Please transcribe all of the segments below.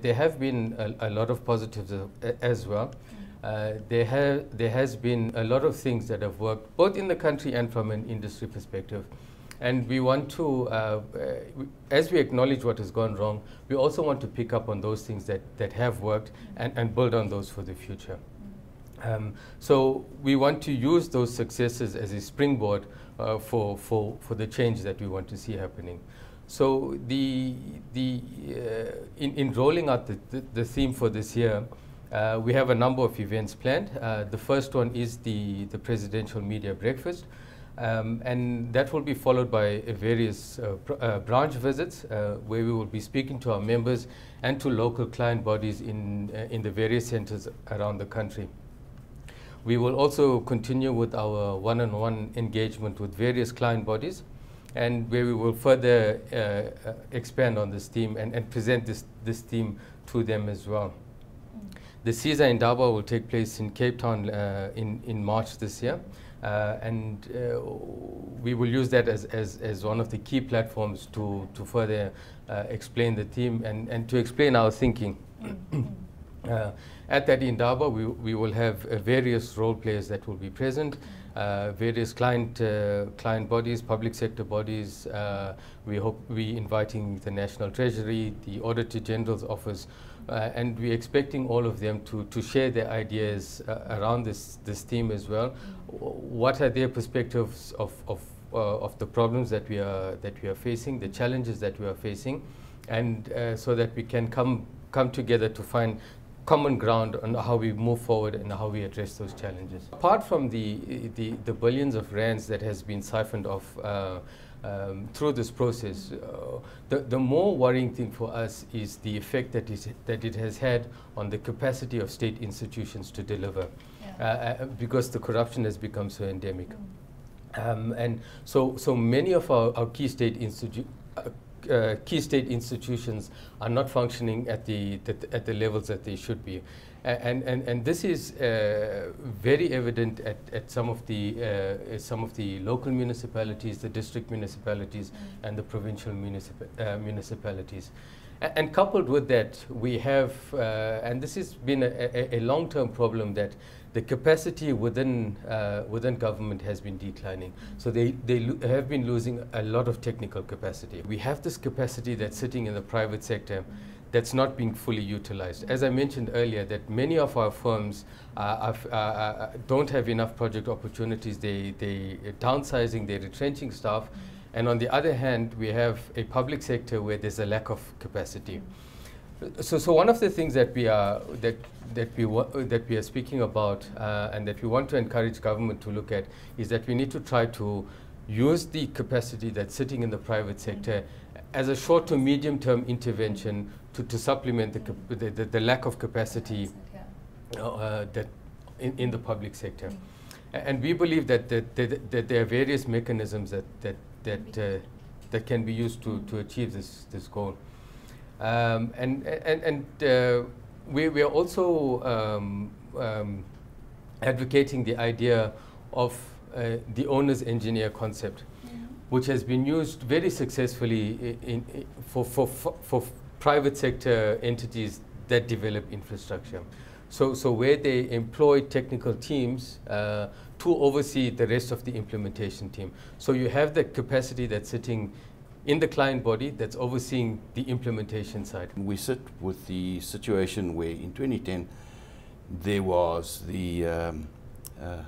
There have been a, a lot of positives as well. Uh, there, ha there has been a lot of things that have worked, both in the country and from an industry perspective. And we want to, uh, uh as we acknowledge what has gone wrong, we also want to pick up on those things that, that have worked and, and build on those for the future. Um, so we want to use those successes as a springboard uh, for, for, for the change that we want to see happening. So the, the, uh, in, in rolling out the, the, the theme for this year, uh, we have a number of events planned. Uh, the first one is the, the Presidential Media Breakfast, um, and that will be followed by various uh, uh, branch visits uh, where we will be speaking to our members and to local client bodies in, in the various centers around the country. We will also continue with our one-on-one -on -one engagement with various client bodies and where we will further uh, uh, expand on this theme and, and present this, this theme to them as well. The CESA Indaba will take place in Cape Town uh, in, in March this year. Uh, and uh, we will use that as, as, as one of the key platforms to, to further uh, explain the theme and, and to explain our thinking. Mm. at that Indaba, we, we will have various role players that will be present. Uh, various client uh, client bodies, public sector bodies. Uh, we hope we inviting the National Treasury, the Auditor General's Office, uh, and we're expecting all of them to, to share their ideas uh, around this, this theme as well. What are their perspectives of, of, uh, of the problems that we, are, that we are facing, the challenges that we are facing, and so that we can come, come together to find common ground on how we move forward and how we address those challenges. Apart from the, the, the billions of rands that has been siphoned off uh, um, through this process, uh, the, the more worrying thing for us is the effect that, is, that it has had on the capacity of state institutions to deliver yeah. uh, uh because the corruption has become so endemic. Mm. Um, and so, so many of our, our key state institutions uh, key state institutions are not functioning at the, at the levels that they should be. And, and, and this is uh, very evident at, at some, of the, uh, some of the local municipalities, the district municipalities, mm. and the provincial municip uh, municipalities. A and coupled with that, we have, uh, and this has been a, a, a long-term problem that the capacity within, uh, within government has been declining. So they, they have been losing a lot of technical capacity. We have this capacity that's sitting in the private sector that's not being fully utilized. As I mentioned earlier, that many of our firms uh, uh, uh, don't have enough project opportunities. They, they are downsizing, they're retrenching staff. And on the other hand, we have a public sector where there's a lack of capacity. So, so one of the things that we are that that we that we are speaking about uh, and that we want to encourage government to look at is that we need to try to use the capacity that's sitting in the private sector as a short to medium term intervention to, to supplement the, the, the, the lack of capacity uh, that in, in the public sector. And we believe that, that, that, that there are various mechanisms that, that, that, uh, that can be used to, to achieve this, this goal. Um, and and, and uh, we, we are also um, um, advocating the idea of uh, the owner's engineer concept, yeah. which has been used very successfully in, in, for, for, for, for private sector entities that develop infrastructure. So, so where they employ technical teams uh, to oversee the rest of the implementation team. So you have the capacity that's sitting in the client body that's overseeing the implementation side. We sit with the situation where in 2010 there was the um, uh,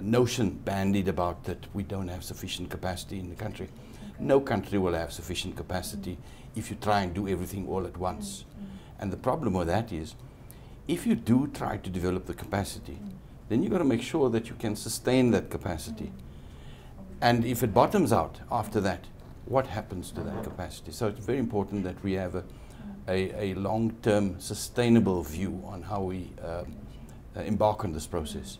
notion bandied about that we don't have sufficient capacity in the country. No country will have sufficient capacity if you try and do everything all at once. And the problem with that is, if you do try to develop the capacity, then you've got to make sure that you can sustain that capacity. And if it bottoms out after that, what happens to that capacity? So it's very important that we have a, a, a long-term sustainable view on how we um, uh, embark on this process.